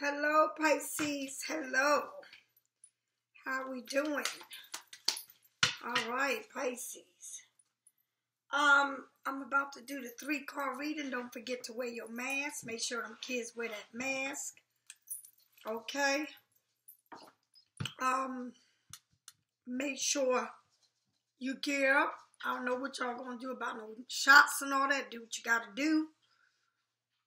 Hello, Pisces. Hello. How we doing? All right, Pisces. Um, I'm about to do the three card reading. Don't forget to wear your mask. Make sure them kids wear that mask. Okay. Um, make sure you gear up. I don't know what y'all gonna do about no shots and all that. Do what you gotta do.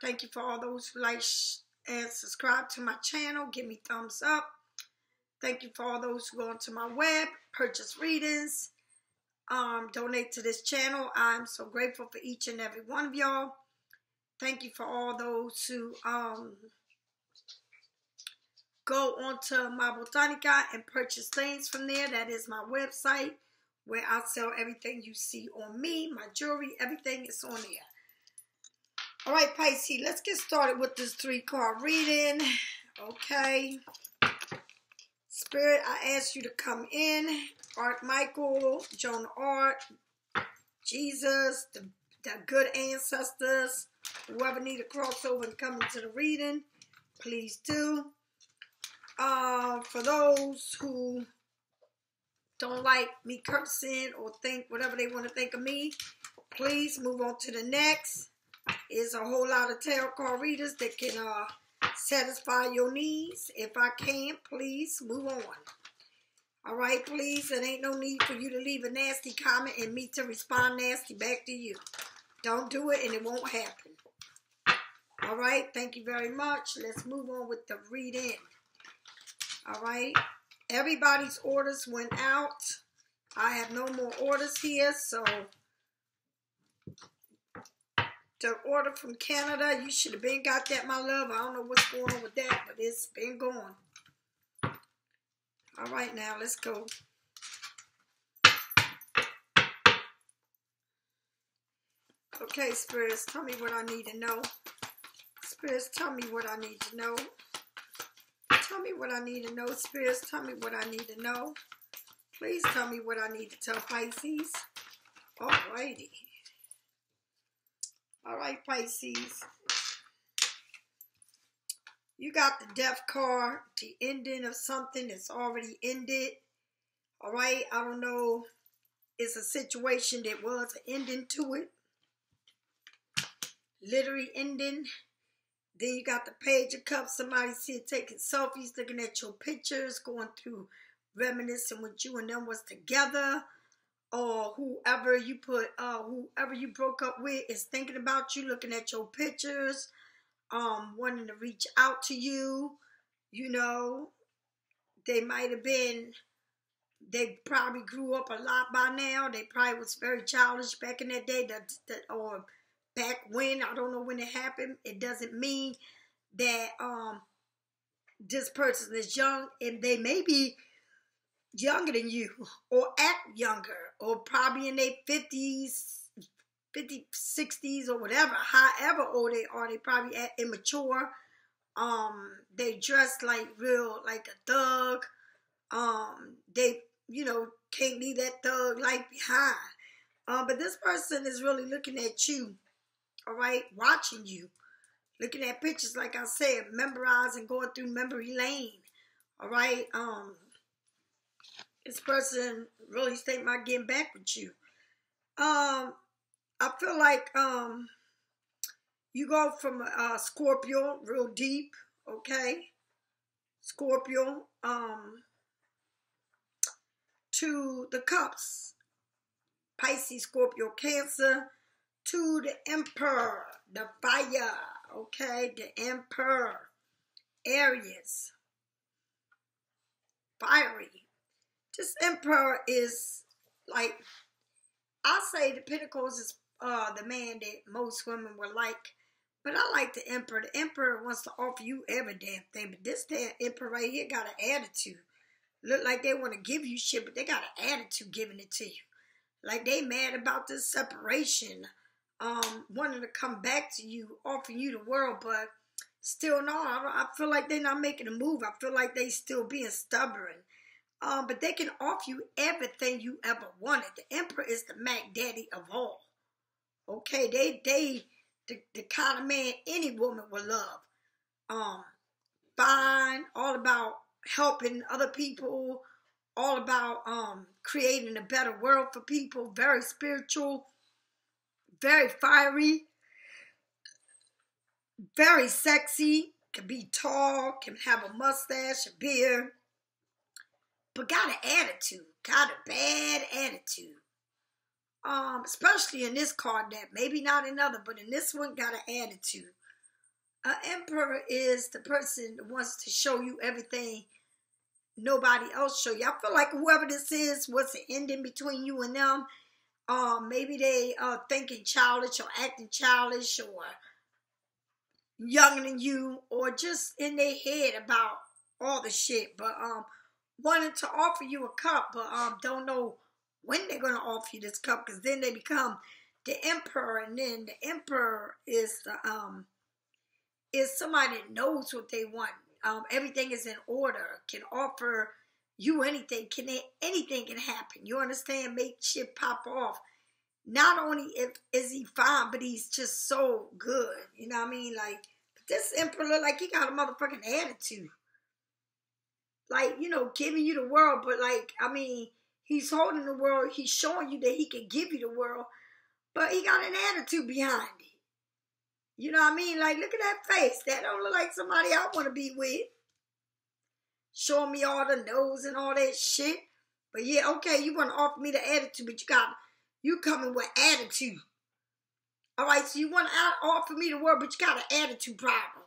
Thank you for all those who like and subscribe to my channel. Give me thumbs up. Thank you for all those who go onto my web, purchase readings, um, donate to this channel. I'm so grateful for each and every one of y'all. Thank you for all those who um, go onto my Botanica and purchase things from there. That is my website where I sell everything you see on me, my jewelry, everything is on there. All right, Pisces, let's get started with this three card reading. Okay. Spirit, I ask you to come in. Archmichael, Joan Art, Jesus, the, the good ancestors, whoever need a crossover and come into the reading, please do. Uh, for those who don't like me cursing or think whatever they want to think of me, please move on to the next. Is a whole lot of tarot card readers that can uh, satisfy your needs. If I can't, please move on. All right, please. It ain't no need for you to leave a nasty comment and me to respond nasty back to you. Don't do it and it won't happen. All right, thank you very much. Let's move on with the reading. All right, everybody's orders went out. I have no more orders here, so the order from Canada. You should have been got that, my love. I don't know what's going on with that, but it's been going. All right, now let's go. Okay, spirits, tell me what I need to know. Spirits, tell me what I need to know. Tell me what I need to know. Spirits, tell me what I need to know. Please tell me what I need to tell Pisces. Alrighty. All right, Pisces. You got the death card, the ending of something that's already ended. All right, I don't know. It's a situation that was an ending to it. Literally ending. Then you got the page of cups. Somebody see it taking selfies, looking at your pictures, going through reminiscing with you and them was together or whoever you put, uh, whoever you broke up with is thinking about you, looking at your pictures, um, wanting to reach out to you. You know, they might have been, they probably grew up a lot by now. They probably was very childish back in that day, that, that or back when. I don't know when it happened. It doesn't mean that um this person is young and they may be younger than you or act younger or probably in their 50s 50 60s or whatever however old they are they probably act immature. Um they dress like real like a thug. Um they you know can't leave that thug life behind. Um but this person is really looking at you all right watching you looking at pictures like i said memorizing going through memory lane all right? Um this person really think about getting back with you. Um, I feel like um, you go from uh, Scorpio real deep, okay? Scorpio, um, to the cups, Pisces, Scorpio, Cancer, to the Emperor, the fire, okay? The Emperor, Aries, fiery, this emperor is like I say the Pentacles is uh the man that most women would like. But I like the emperor. The emperor wants to offer you every damn thing. But this damn emperor right here got an attitude. Look like they want to give you shit, but they got an attitude giving it to you. Like they mad about this separation. Um, wanting to come back to you, offering you the world, but still no. I, I feel like they're not making a move. I feel like they still being stubborn. Um, but they can offer you everything you ever wanted. The emperor is the Mac Daddy of all. Okay, they they the, the kind of man any woman would love. Um, fine, all about helping other people, all about um, creating a better world for people, very spiritual, very fiery, very sexy, can be tall, can have a mustache, a beard, but got an attitude, got a bad attitude. Um, especially in this card that maybe not another, but in this one got an attitude. An emperor is the person that wants to show you everything nobody else show you. I feel like whoever this is, what's the ending between you and them? Um, maybe they are thinking childish or acting childish or younger than you or just in their head about all the shit. But um wanted to offer you a cup, but um don't know when they're gonna offer you this cup because then they become the emperor and then the emperor is the um is somebody that knows what they want. Um, everything is in order, can offer you anything, can anything can happen. You understand? Make shit pop off. Not only if is he fine, but he's just so good. You know what I mean? Like this emperor look like he got a motherfucking attitude. Like, you know, giving you the world, but like, I mean, he's holding the world, he's showing you that he can give you the world, but he got an attitude behind it. You know what I mean? Like, look at that face. That don't look like somebody I want to be with. Showing me all the nose and all that shit. But yeah, okay, you want to offer me the attitude, but you got you coming with attitude. All right, so you want to offer me the world but you got an attitude problem.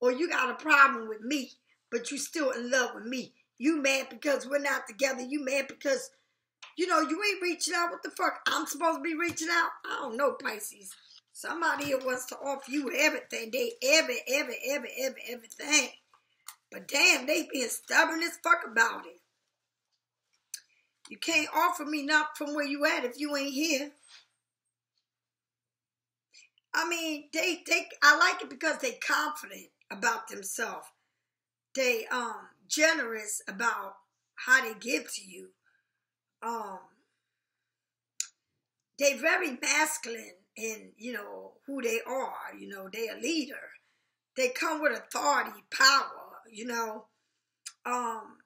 Or you got a problem with me, but you still in love with me. You mad because we're not together. You mad because, you know, you ain't reaching out. What the fuck? I'm supposed to be reaching out? I don't know, Pisces. Somebody here wants to offer you everything. They every, every, every, every, everything. But damn, they being stubborn as fuck about it. You can't offer me not from where you at if you ain't here. I mean, they they I like it because they confident about themselves. They um generous about how they give to you. Um they very masculine in, you know, who they are. You know, they a leader. They come with authority, power, you know. Um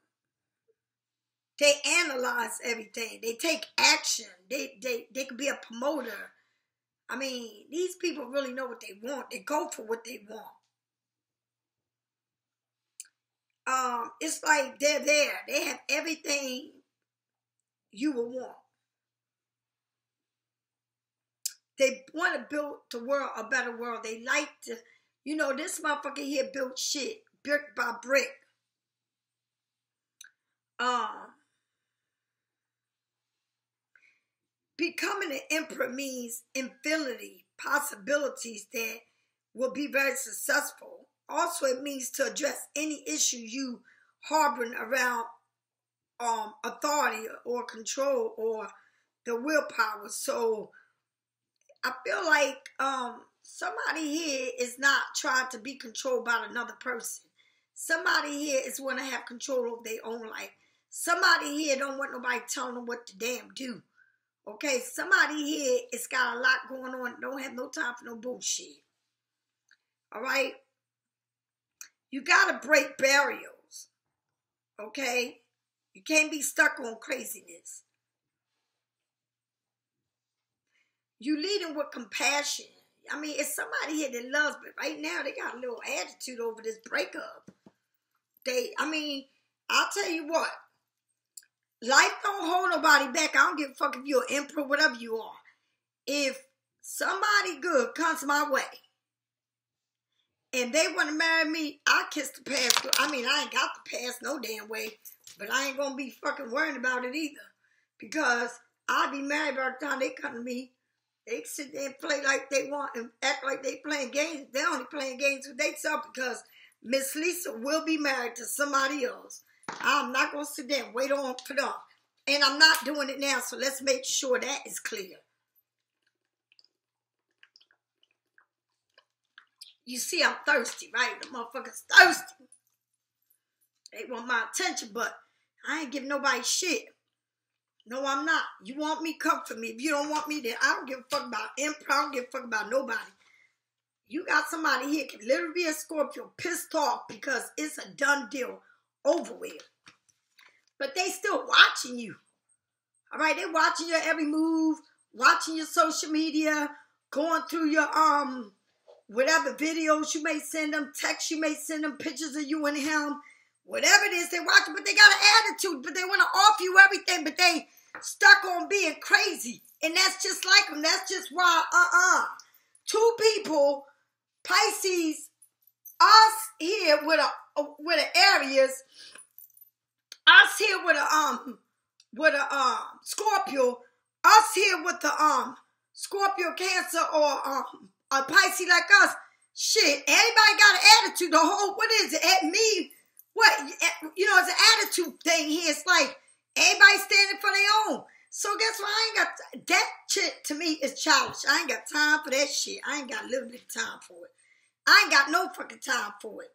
they analyze everything. They take action. They they they could be a promoter I mean, these people really know what they want. They go for what they want. Um, it's like they're there. They have everything you will want. They want to build the world a better world. They like to, you know, this motherfucker here built shit brick by brick. Um, Becoming an emperor means infinity, possibilities that will be very successful. Also, it means to address any issue you harboring around um, authority or control or the willpower. So I feel like um, somebody here is not trying to be controlled by another person. Somebody here is want to have control of their own life. Somebody here don't want nobody telling them what to damn do. Okay, somebody here it's got a lot going on. Don't have no time for no bullshit. All right? You got to break barriers. Okay? You can't be stuck on craziness. You leading with compassion. I mean, it's somebody here that loves, but right now they got a little attitude over this breakup. They, I mean, I'll tell you what, Life don't hold nobody back. I don't give a fuck if you're an emperor, whatever you are. If somebody good comes my way and they want to marry me, I kiss the past. I mean, I ain't got the past no damn way, but I ain't gonna be fucking worrying about it either. Because I'll be married by the time they come to me. They sit there and play like they want and act like they playing games. They only playing games with themselves because Miss Lisa will be married to somebody else. I'm not going to sit there and wait on put them. And I'm not doing it now, so let's make sure that is clear. You see, I'm thirsty, right? The motherfucker's thirsty. They want my attention, but I ain't give nobody shit. No, I'm not. You want me, come for me. If you don't want me, then I don't give a fuck about empire. I don't give a fuck about nobody. You got somebody here can literally be a Scorpio pissed off because it's a done deal over with. But they still watching you. All right, they watching your every move, watching your social media, going through your um whatever videos you may send them, texts you may send them, pictures of you and him, whatever it is they watching, but they got an attitude, but they want to offer you everything, but they stuck on being crazy. And that's just like them. That's just why, uh-uh. Two people, Pisces, us here with a with the Aries, us here with a um with a um Scorpio, us here with the um Scorpio Cancer or um a Pisces like us, shit, anybody got an attitude. The whole, what is it? At me, what, you know, it's an attitude thing here. It's like everybody standing for their own. So guess what? I ain't got, that shit to me is childish. I ain't got time for that shit. I ain't got a little bit of time for it. I ain't got no fucking time for it.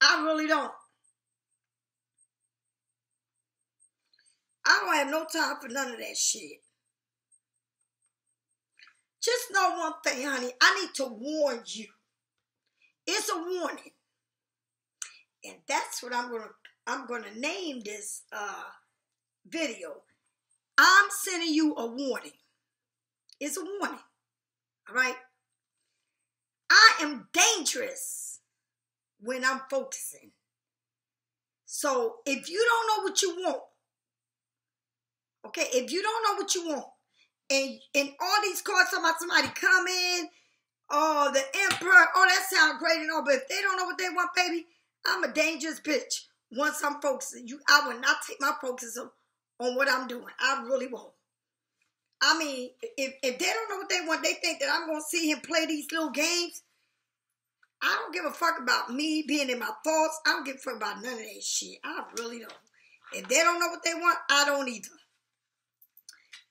I really don't. I don't have no time for none of that shit. Just know one thing, honey. I need to warn you. It's a warning. And that's what I'm gonna I'm gonna name this uh video. I'm sending you a warning. It's a warning. All right. I am dangerous when I'm focusing. So if you don't know what you want, okay, if you don't know what you want, and and all these cards talking about somebody coming, oh the emperor, oh that sounds great and all, but if they don't know what they want, baby, I'm a dangerous bitch. Once I'm focusing, you, I will not take my focus on, on what I'm doing. I really won't. I mean, if if they don't know what they want, they think that I'm gonna see him play these little games. I don't give a fuck about me being in my thoughts. I don't give a fuck about none of that shit. I really don't. If they don't know what they want, I don't either.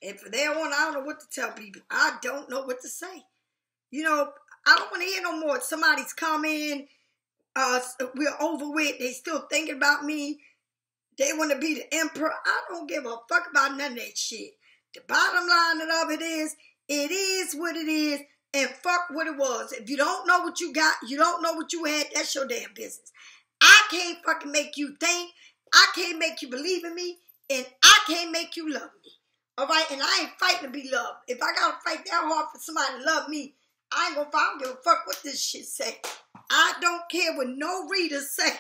And for there on, I don't know what to tell people. I don't know what to say. You know, I don't want to hear no more. Somebody's coming. Uh, we're over with. They still thinking about me. They want to be the emperor. I don't give a fuck about none of that shit. The bottom line of it is, it is what it is, and fuck what it was. If you don't know what you got, you don't know what you had, that's your damn business. I can't fucking make you think. I can't make you believe in me, and I can't make you love me. All right, and I ain't fighting to be loved. If I gotta fight that hard for somebody to love me, I ain't gonna I don't give a fuck what this shit say. I don't care what no readers say.